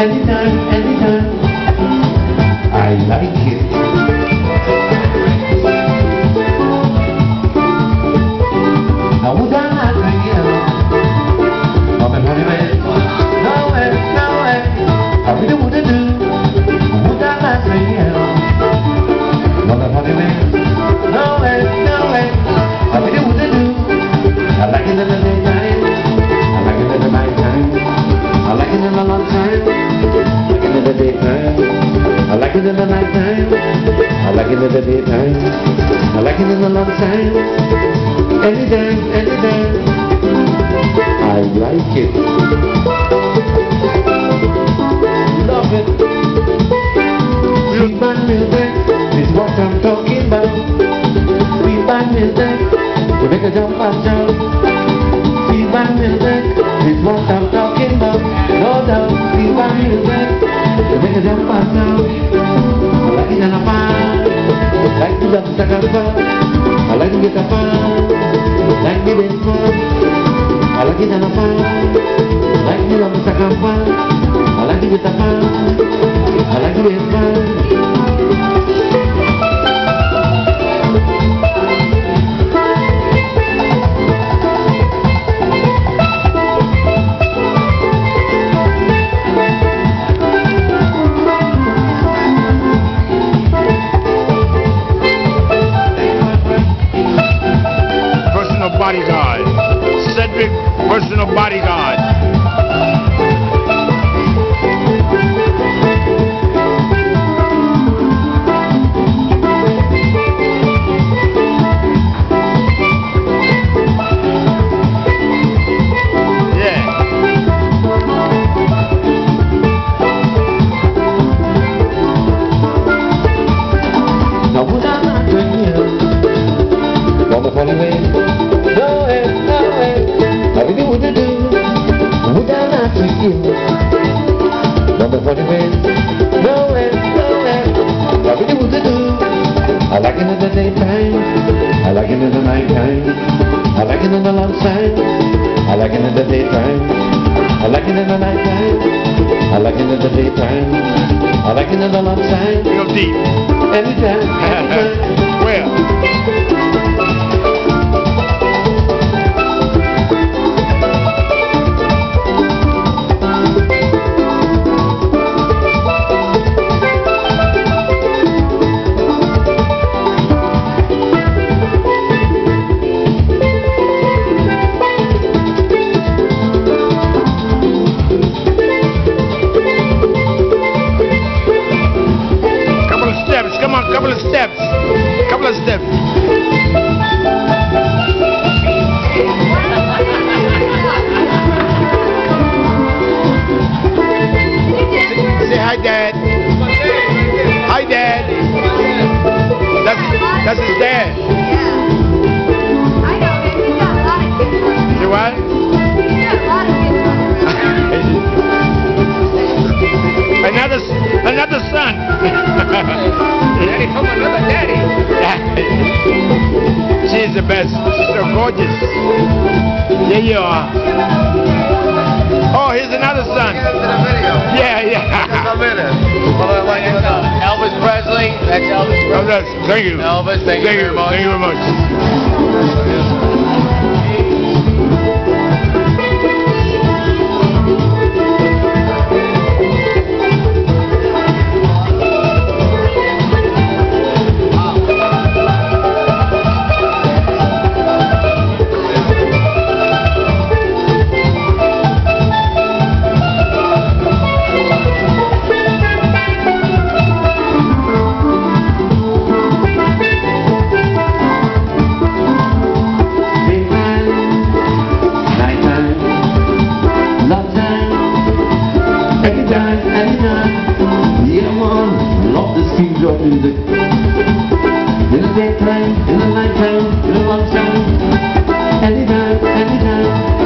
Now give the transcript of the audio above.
Anytime, anytime. I like it. I like it in the daytime. I like it in the lunchtime. Anytime, anytime. I like it. Love it. Sweet pan music is what I'm talking about. Sweet pan music, we make a jump and shout. Sweet pan music is what I'm talking about. No doubt, sweet pan music, we make a jump and shout. Like to dance the gamba. I like to get a pan, like the bass man. I like it in a personal bodyguard. I like it in the nighttime. I like it in the lunchtime. I like it in the daytime. I like it in the nighttime. I like it in the daytime. I like it in the lunchtime. You go deep. Anytime, anytime. Where? Say hi, Dad. Hi, Dad. That's that's his dad. Say what? Another another son. daddy from another daddy. She's the best. She's so gorgeous. There you are. Oh, here's another son. Yeah, yeah. Elvis Presley. That's Elvis Oh, that's- thank you. Elvis, thank you Thank you very much. Thank you very much. Time. Yeah, man, love this King George music. In the daytime, in the nighttime, in the lunchtime, anytime, anytime.